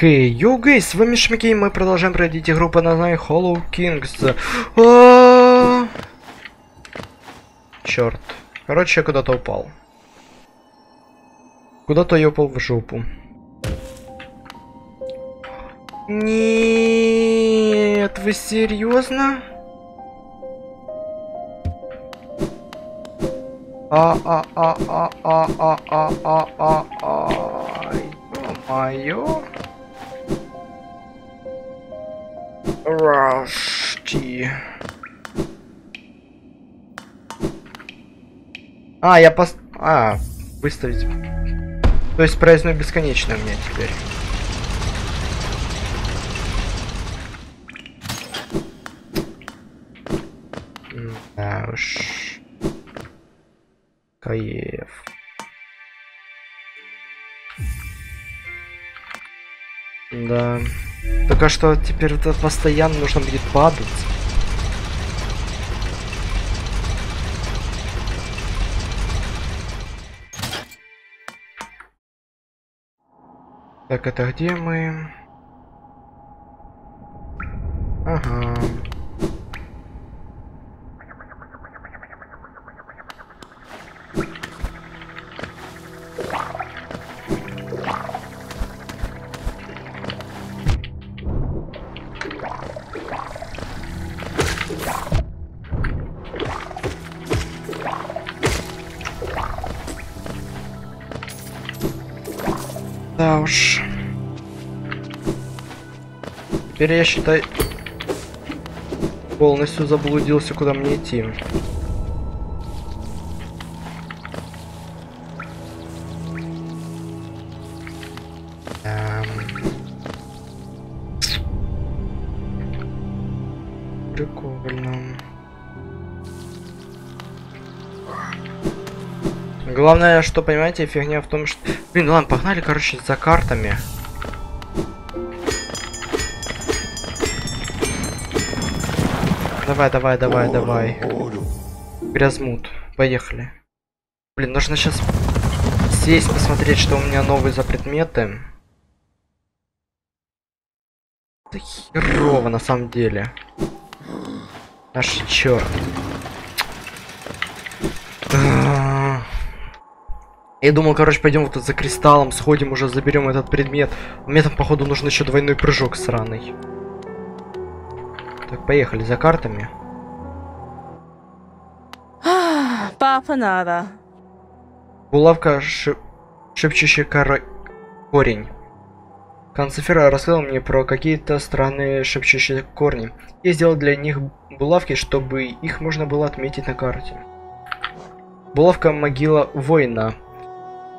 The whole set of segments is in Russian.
Хей, гейс, с вами Шмикей, мы продолжаем пройти игру под названием Hollow Kings. А! Черт. Короче, я куда-то упал. Куда-то я упал в жопу. Нет, вы серьезно? А а а а а а а а а а Ё-моё. Рашти. А, я пос... А, выставить. То есть праздную бесконечно у меня теперь. Да. Только что теперь это постоянно нужно будет падать. Так, это где мы? Ага. Теперь я считай полностью заблудился, куда мне идти. Эм. Главное, что понимаете, фигня в том, что... Блин, ну ладно, погнали, короче, за картами. Давай, давай, давай, давай. Грязмут. Поехали. Блин, нужно сейчас сесть, посмотреть, что у меня новые за предметы. Это херово на самом деле. Аж черт. Я думал, короче, пойдем вот за кристаллом, сходим уже, заберем этот предмет. Мне там, походу, нужен еще двойной прыжок сраный. Так, поехали за картами. Папа надо. Булавка шип... шепчущий кор... корень. Канцифера рассказал мне про какие-то странные шепчущие корни. Я сделал для них булавки, чтобы их можно было отметить на карте. Булавка могила воина.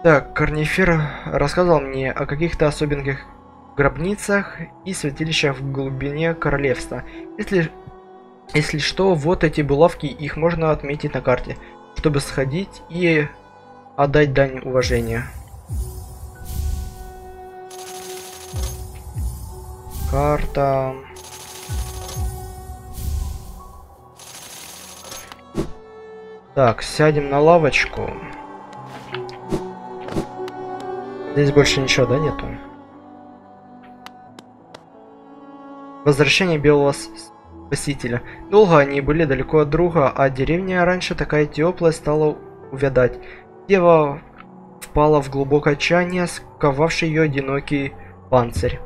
Так, Корнифер рассказал мне о каких-то особенных гробницах и святилищах в глубине королевства. Если, если что, вот эти булавки, их можно отметить на карте, чтобы сходить и отдать дань уважения. Карта. Так, сядем на лавочку. Здесь больше ничего, да, нету? Возвращение белого спасителя. Долго они были далеко от друга, а деревня раньше такая теплая стала увядать. Дева впала в глубокое отчаяние, сковавший ее одинокий панцирь.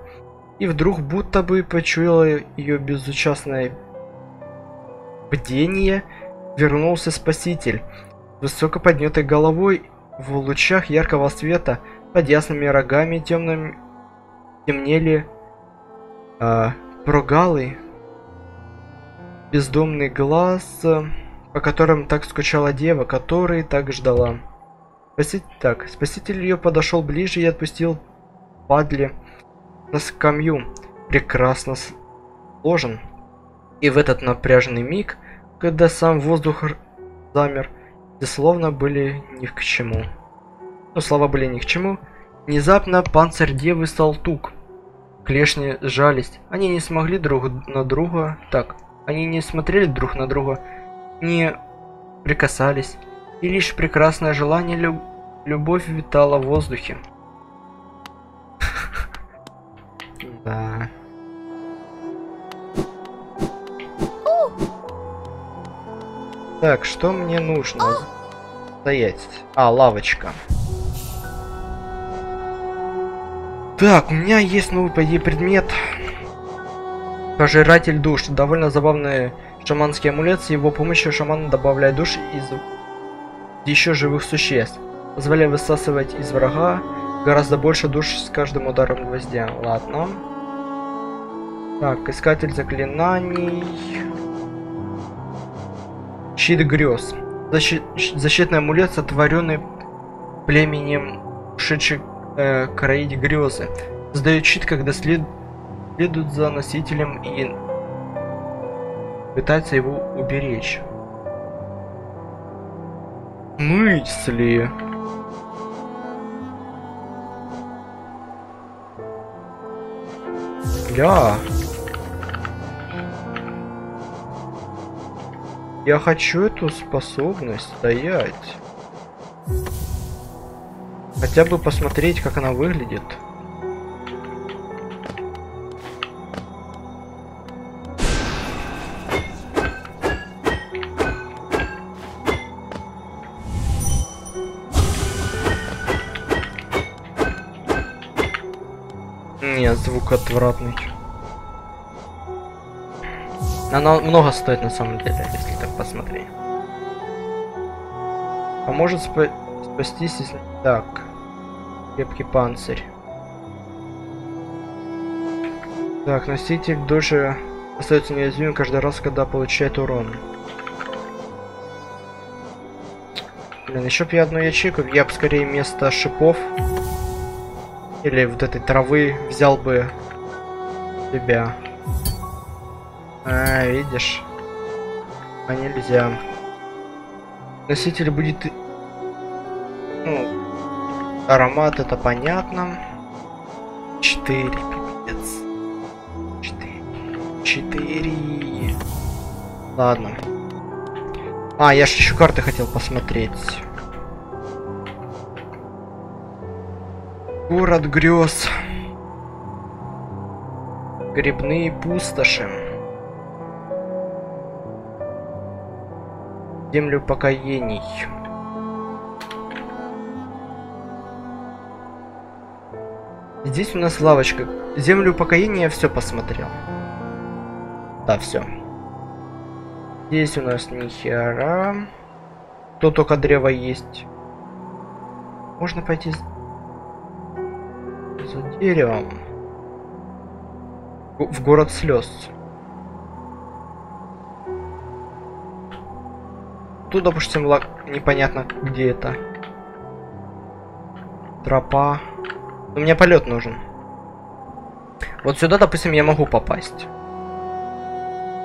И вдруг будто бы почуяла ее безучастное бдение, вернулся спаситель. Высоко поднятой головой в лучах яркого света – под ясными рогами темным темнели э, прогалы, бездомный глаз, по которым так скучала дева, который так ждала. Спаситель, так, спаситель ее подошел ближе и отпустил падли на скамью, прекрасно сложен. И в этот напряженный миг, когда сам воздух замер, все словно были ни к чему но слова были ни к чему. Внезапно панцирь девы стал тук. Клешни сжались. Они не смогли друг на друга... Так, они не смотрели друг на друга, не прикасались. И лишь прекрасное желание люб... любовь витала в воздухе. Да. Так, что мне нужно? Стоять. А, лавочка. Так, у меня есть новый, предмет. Пожиратель душ. Довольно забавный шаманский амулет. С его помощью шаман добавляет душ из еще живых существ. Позволяя высасывать из врага гораздо больше душ с каждым ударом гвоздя. Ладно. Так, искатель заклинаний. Щит грез. Защи... Защитный амулет, сотворенный племенем ушедших э, кроить грезы. Создает щит, когда след... следует за носителем и пытается его уберечь. Мысли. Ля. Я хочу эту способность стоять. Хотя бы посмотреть, как она выглядит. Нет, звук отвратный. Она много стоит на самом деле, если так посмотреть. Поможет спа спастись, если... Так. Крепкий панцирь. Так, носитель души остается неуязвимым каждый раз, когда получает урон. Блин, еще бы я одну ячейку, я бы скорее вместо шипов или вот этой травы взял бы себя. А, видишь? А нельзя. Носитель будет... Аромат это понятно. Четыре, пипец. Четыре. Четыре. Ладно. А, я же еще карты хотел посмотреть. Город грез. Грибные пустоши. Землю покоений. Здесь у нас лавочка. Землю покоения все посмотрел. Да, все. Здесь у нас ни хера. Тут только древо есть. Можно пойти за деревом. В город слез. Тут, допустим, лак... непонятно, где это. Тропа. Но мне полет нужен. Вот сюда, допустим, я могу попасть.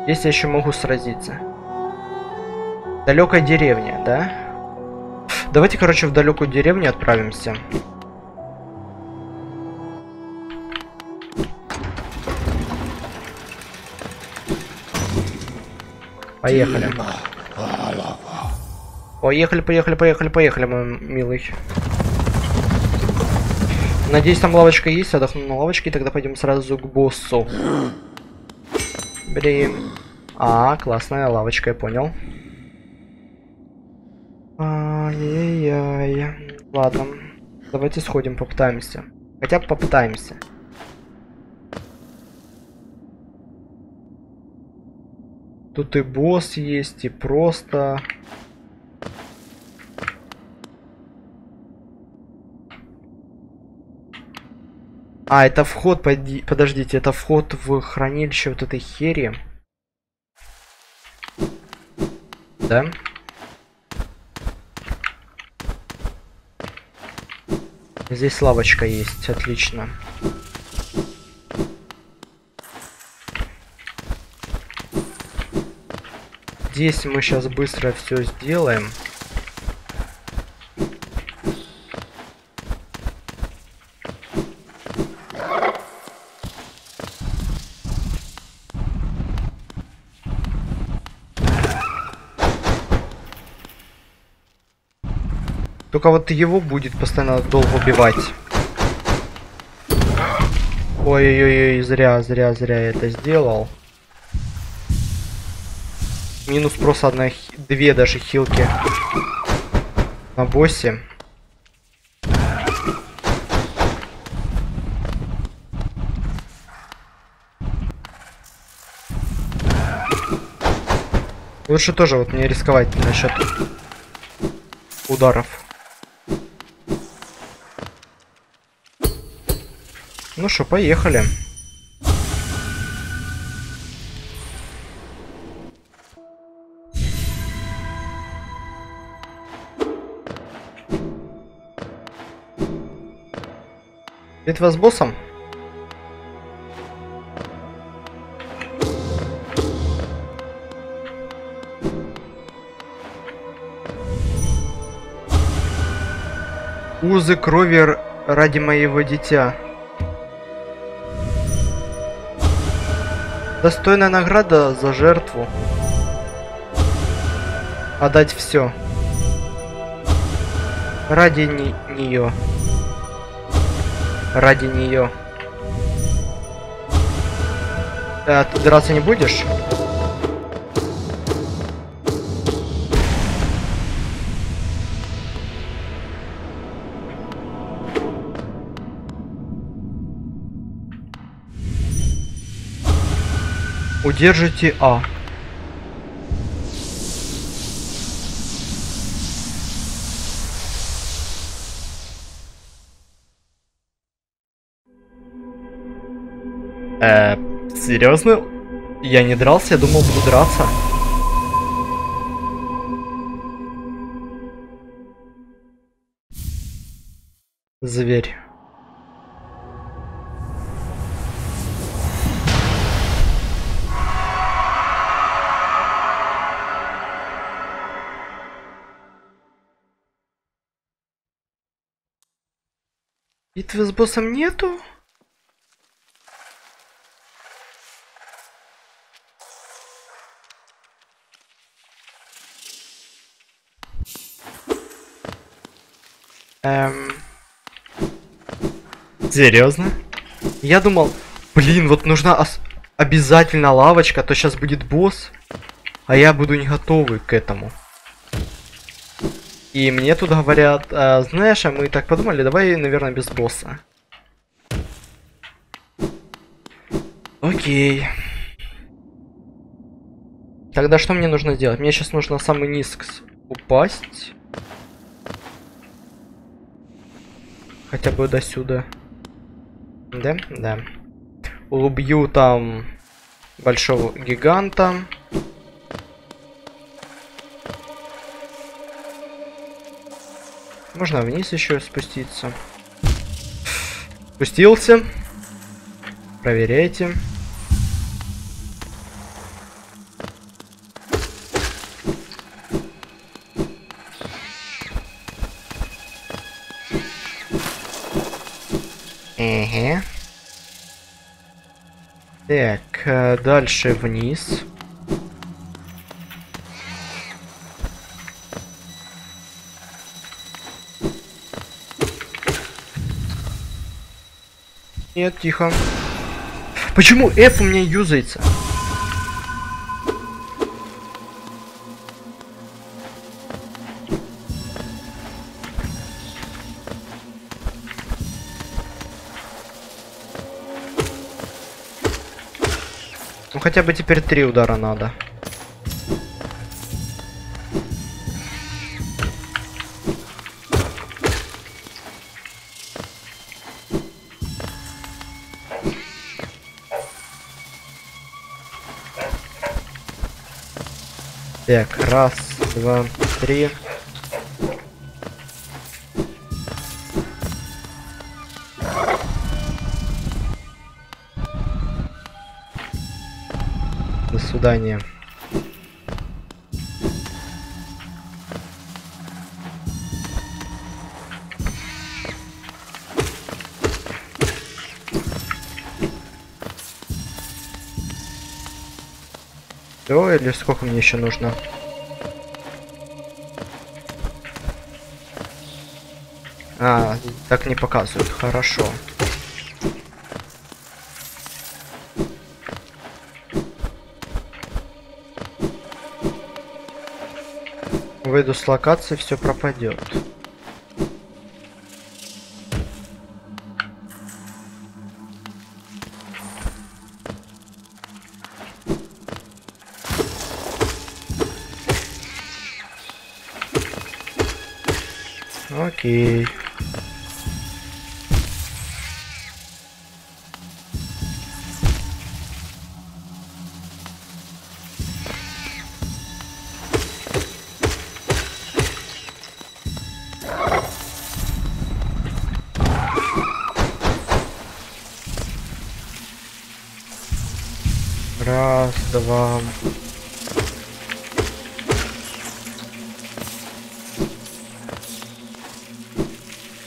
Здесь я еще могу сразиться. Далекая деревня, да? Давайте, короче, в далекую деревню отправимся. Поехали. Поехали, поехали, поехали, поехали, мой милый. Надеюсь, там лавочка есть. Отдохну на лавочке, и тогда пойдем сразу к боссу. Блин. А, классная лавочка, я понял. Ай-яй-яй. Ладно. Давайте сходим, попытаемся. Хотя бы попытаемся. Тут и босс есть, и просто... А, это вход, поди... подождите, это вход в хранилище вот этой хери. Да? Здесь лавочка есть, отлично. Здесь мы сейчас быстро все сделаем. Только вот его будет постоянно долго убивать. Ой-ой-ой, зря, зря, зря я это сделал. Минус просто одна, две даже хилки на боссе. Лучше тоже вот не рисковать насчет ударов. Ну что, поехали. Битва с боссом? Узы крови ради моего дитя. Достойная награда за жертву. Отдать все. Ради нее. Ради нее. А ты драться не будешь? Удержите А. Э, серьезно? Я не дрался, я думал буду драться. Зверь. Битвы с боссом нету? Эм... Серьезно? Я думал, блин, вот нужна обязательно лавочка, а то сейчас будет босс, а я буду не готовый к этому. И мне тут говорят, «А, знаешь, а мы так подумали, давай, наверное, без босса. Окей. Тогда что мне нужно сделать? Мне сейчас нужно самый низ упасть. Хотя бы до сюда. Да? Да. Убью там большого гиганта. Можно вниз еще спуститься. Спустился. Проверяйте. Эге. Так, э, дальше вниз. Нет, тихо. Почему F у меня юзается? Ну хотя бы теперь три удара надо. Так, раз, два, три. До свидания. Все, или сколько мне еще нужно? А, так не показывают, хорошо. Выйду с локации, все пропадет. Окей. Раз, два.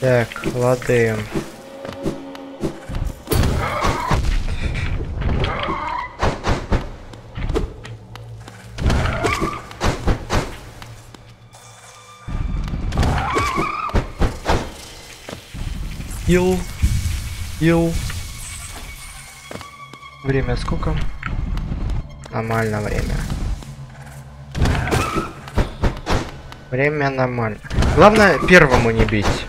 Так, лады. Ил. Ил. Время сколько? Нормально время. Время нормально. Главное первому не бить.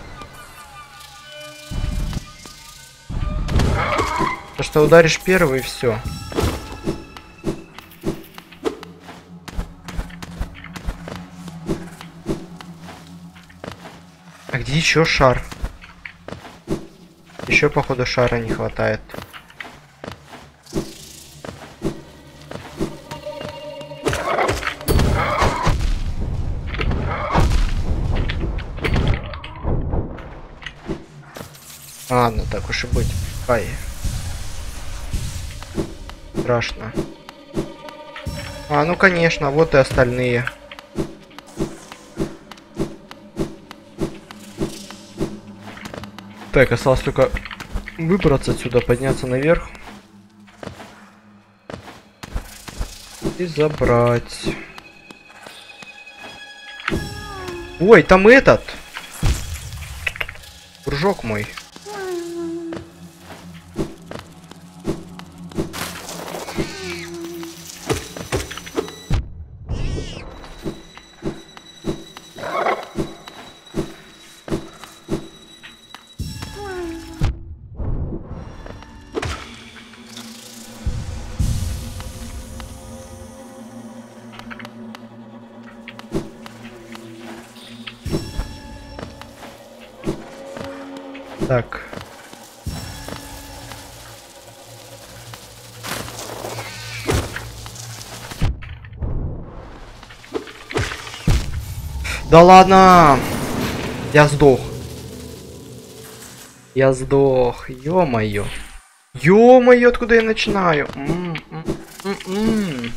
Что ударишь первый и все. А где еще шар? Еще походу шара не хватает. Ладно, так уж и быть. Ай. Страшно. А, ну конечно, вот и остальные. Так, осталось только выбраться отсюда, подняться наверх. И забрать. Ой, там этот! Дружок мой. Да ладно! Я сдох. Я сдох. Ё-моё. Ё-моё, откуда я начинаю? М -м -м.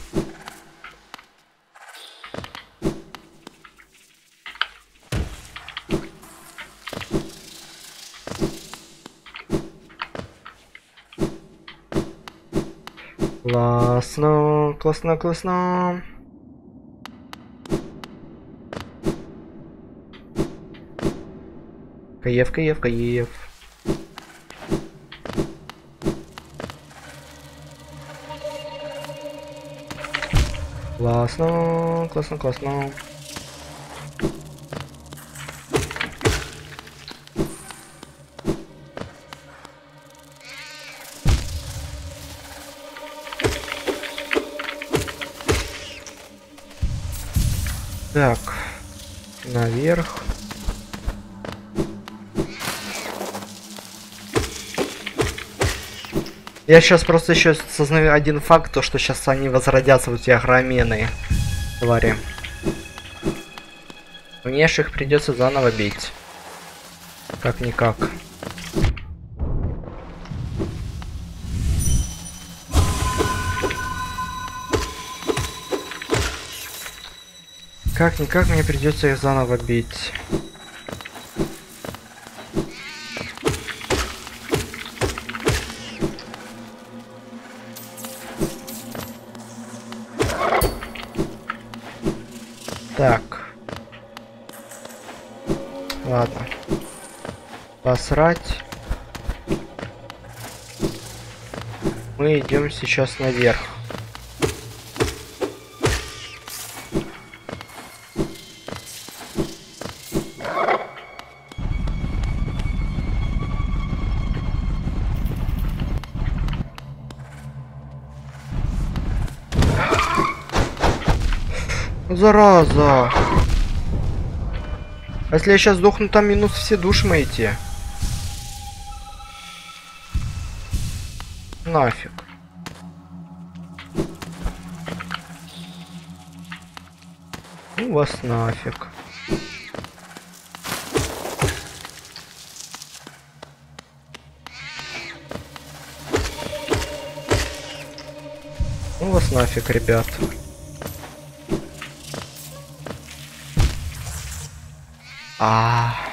Классно, классно, классно. Каев, каев, каев. Классно, классно, классно. Так, наверх. Я сейчас просто еще сознаю один факт, то что сейчас они возродятся, вот эти огроменные твари. Мне их придется заново бить. Как-никак. Как-никак мне придется их заново бить. насрать. Мы идем сейчас наверх. Зараза! А если я сейчас сдохну, там минус все души мои те. Нафиг. Ну вас нафиг. Ну вас нафиг, ребят. А.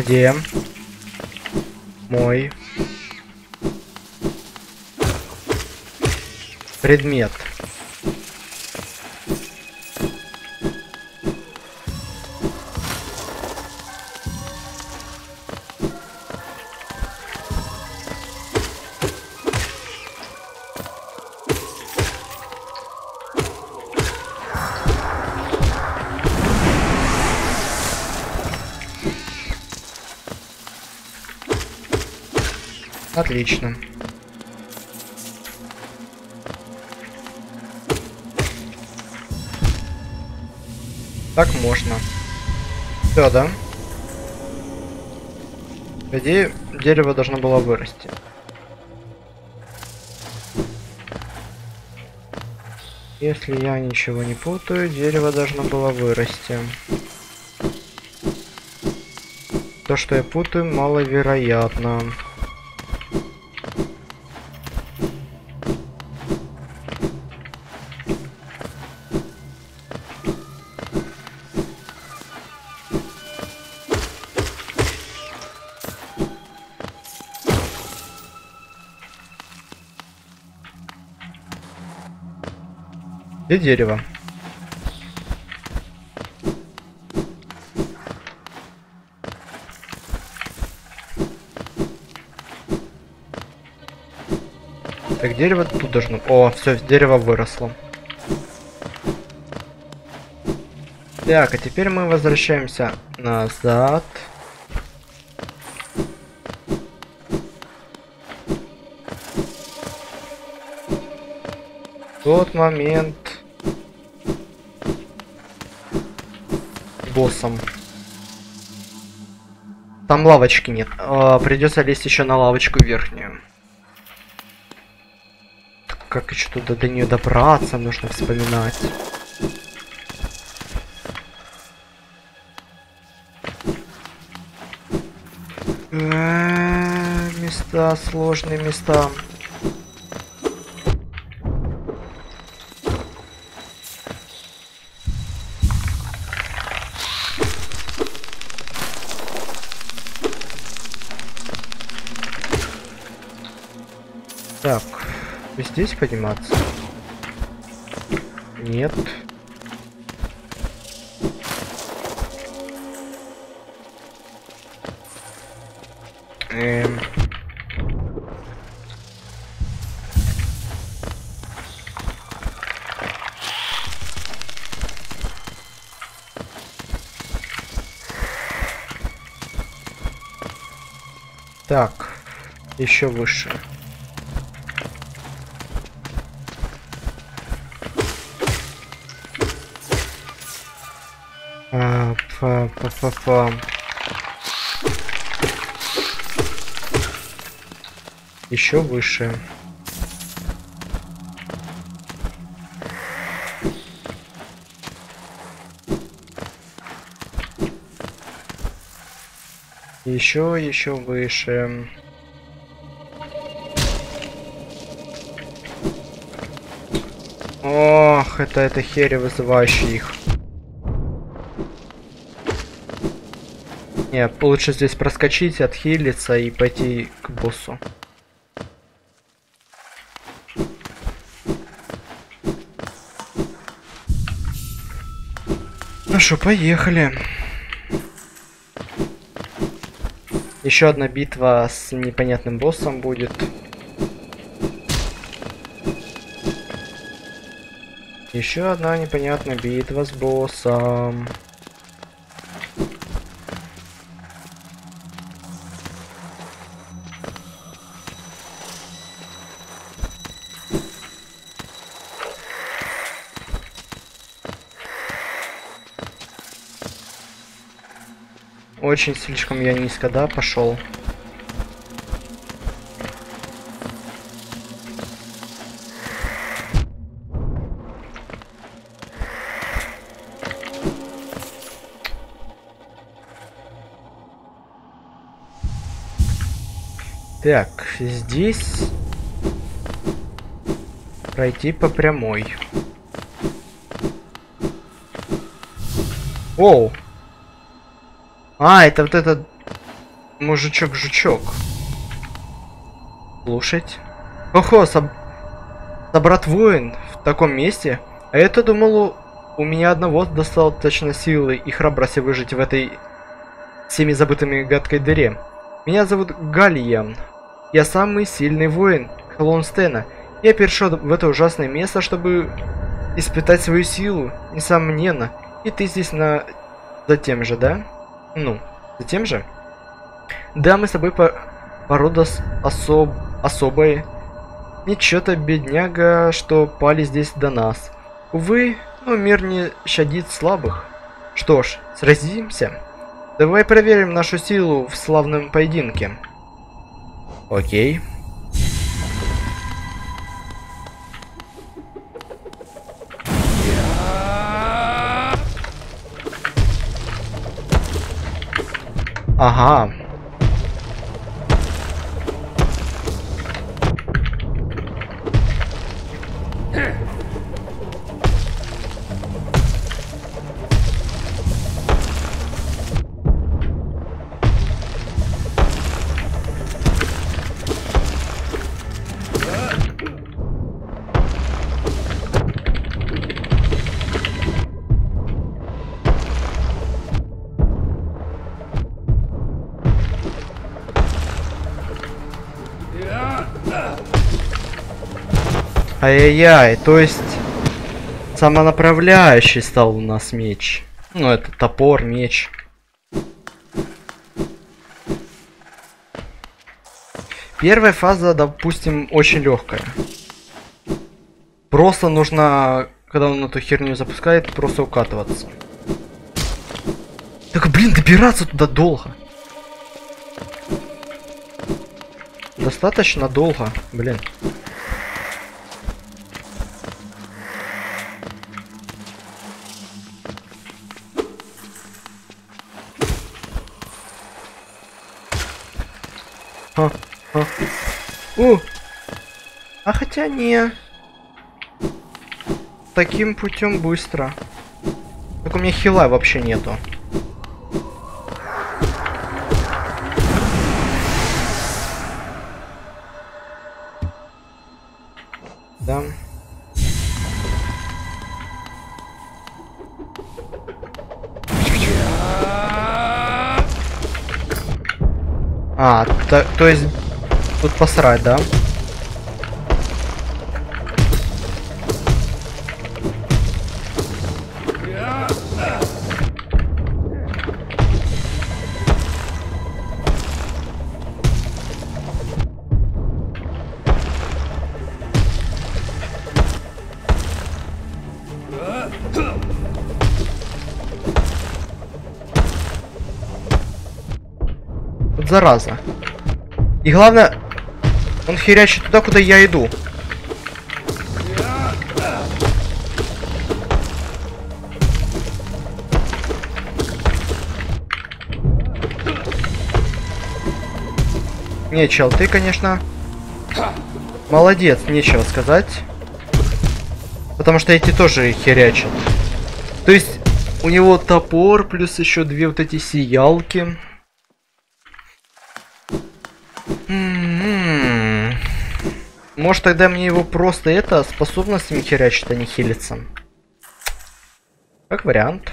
Где мой предмет? Отлично. Так можно. Все, да? По идее, дерево должно было вырасти. Если я ничего не путаю, дерево должно было вырасти. То, что я путаю, маловероятно. Где дерево? Так, дерево тут должно... О, все, дерево выросло. Так, а теперь мы возвращаемся назад. тот момент боссом. Там лавочки нет. А, придется лезть еще на лавочку верхнюю. Как еще туда до нее добраться, нужно вспоминать. Э -э места, сложные места. Здесь подниматься? Нет. Эм... Так, еще выше. Фа, фа. Еще выше. Еще, еще выше. Ох, это это хери вызывающий их. Не, лучше здесь проскочить, отхилиться и пойти к боссу. Ну что, поехали. Еще одна битва с непонятным боссом будет. Еще одна непонятная битва с боссом. Очень слишком я низко, да, пошел. Так, здесь пройти по прямой. Оу. А, это вот этот мужичок-жучок. Слушать. Охо, соб... собрат воин в таком месте. А это думал, у меня одного достаточно силы и храбрости выжить в этой всеми забытыми гадкой дыре. Меня зовут Галиям. Я самый сильный воин Холонстена. Я перешел в это ужасное место, чтобы испытать свою силу, несомненно. И ты здесь на... за тем же, да? Ну, за тем же? Да, мы с тобой по... порода особ... особая. Ничего-то, бедняга, что пали здесь до нас. Увы, но мир не щадит слабых. Что ж, сразимся. Давай проверим нашу силу в славном поединке. Окей. Ага. Ай-яй-яй, то есть самонаправляющий стал у нас меч. Ну, это топор, меч. Первая фаза, допустим, очень легкая. Просто нужно, когда он эту херню запускает, просто укатываться. Так, блин, добираться туда долго. Достаточно долго, блин. А, а. У! А хотя не. Таким путем быстро. Так у меня хила вообще нету. А, то, есть тут посрать, да? Зараза. И главное, он херячит туда, куда я иду. Не, чел, ты, конечно, молодец, нечего сказать. Потому что эти тоже херячат. То есть, у него топор, плюс еще две вот эти сиялки. Может тогда мне его просто это способностями херячит, а не хилиться. Как вариант.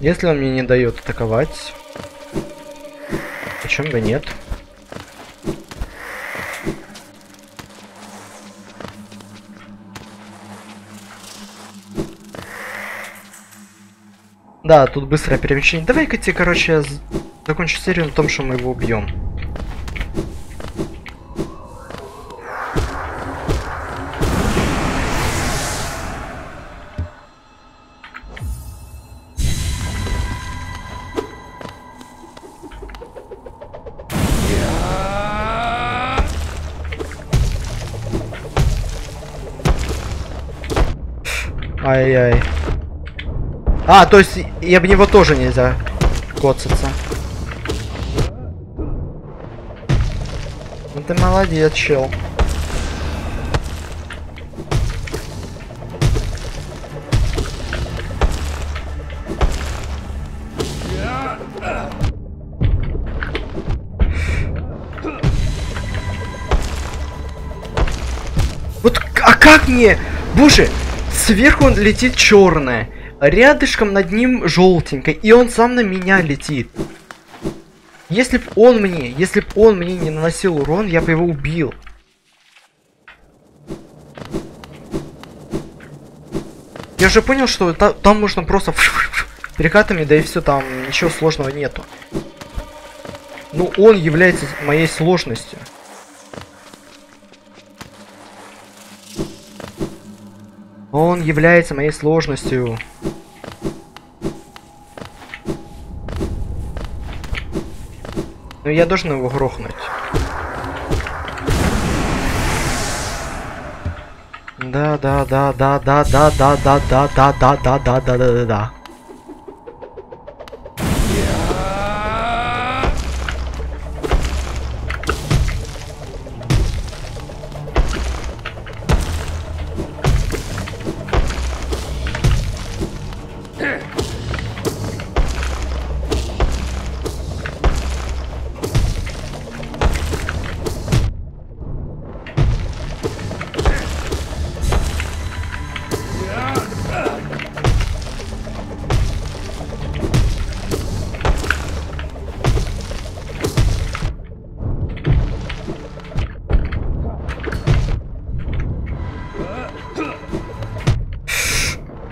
Если он мне не дает атаковать. Почему бы нет? Да, тут быстрое перемещение. Давай-ка тебе, короче, закончу серию на том, что мы его убьем. Ай-яй. А, то есть и об него тоже нельзя коцаться. Ну ты молодец, чел. Вот, а как мне? Боже, сверху он летит черное, рядышком над ним желтенькое, и он сам на меня летит. Если б он мне, если б он мне не наносил урон, я бы его убил. Я же понял, что та- там можно просто перекатами, да и все, там ничего сложного нету. Ну, он является моей сложностью. Он является моей сложностью. Но я должен его грохнуть. Да, да, да, да, да, да, да, да, да, да, да, да, да, да, да, да,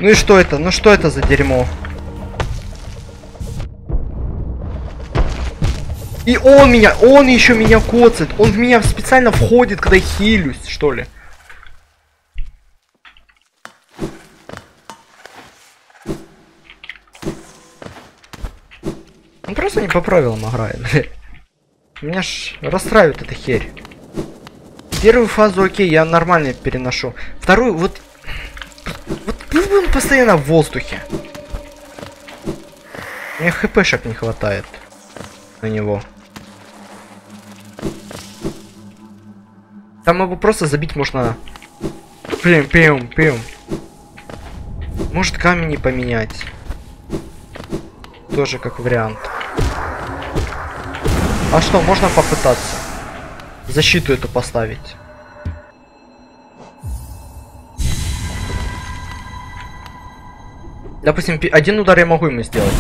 Ну и что это? Ну что это за дерьмо? И он меня, он еще меня коцает. Он в меня специально входит, когда хилюсь, что ли. Он просто не по правилам играет. Меня ж расстраивает эта херь. Первую фазу окей, я нормально переношу. Вторую, вот... Бы он постоянно в воздухе. Мне хпшек не хватает на него. Там его просто забить можно. Пим, пим, пим. Может камень не поменять. Тоже как вариант. А что, можно попытаться? Защиту эту поставить. Допустим, один удар я могу ему сделать.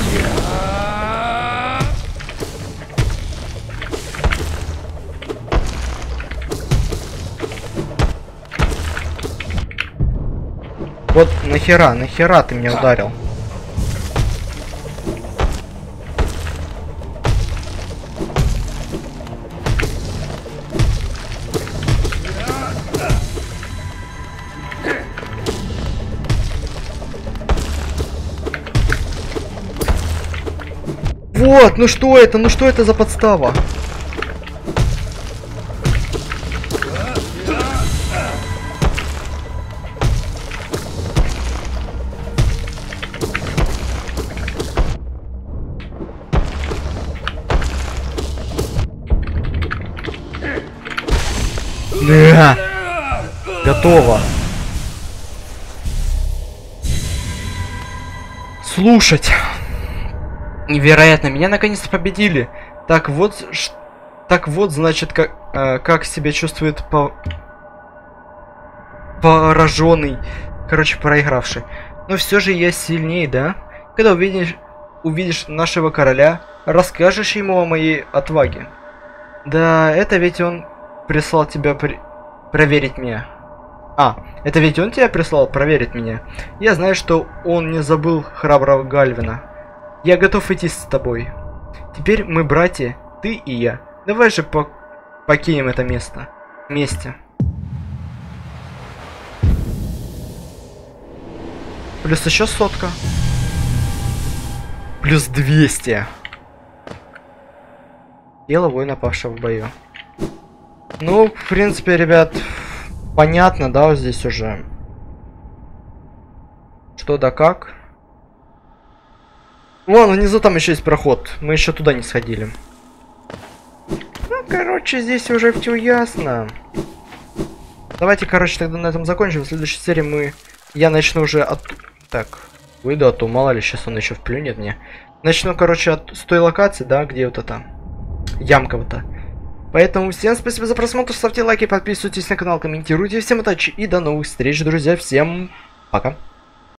Вот нахера, нахера ты меня ударил? Ну что это, ну что это за подстава? Да. Готово. Слушать. Невероятно, меня наконец-то победили. Так вот, ш- так вот, значит, как, э, как себя чувствует по... пораженный, короче, проигравший. Но все же я сильнее, да? Когда увидишь, увидишь нашего короля, расскажешь ему о моей отваге. Да, это ведь он прислал тебя при- проверить меня. А, это ведь он тебя прислал проверить меня. Я знаю, что он не забыл храброго Гальвина. Я готов идти с тобой. Теперь мы братья, ты и я. Давай же по покинем это место. Вместе. Плюс еще сотка. Плюс 200. Тело воина павшего в бою. Ну, в принципе, ребят, понятно, да, вот здесь уже. Что да как? Вон, внизу там еще есть проход. Мы еще туда не сходили. Ну, короче, здесь уже все ясно. Давайте, короче, тогда на этом закончим. В следующей серии мы... Я начну уже от... Так, выйду, а то мало ли, сейчас он еще вплюнет мне. Начну, короче, от... с той локации, да, где вот эта ямка вот та. Поэтому всем спасибо за просмотр, ставьте лайки, подписывайтесь на канал, комментируйте. Всем удачи и до новых встреч, друзья. Всем пока.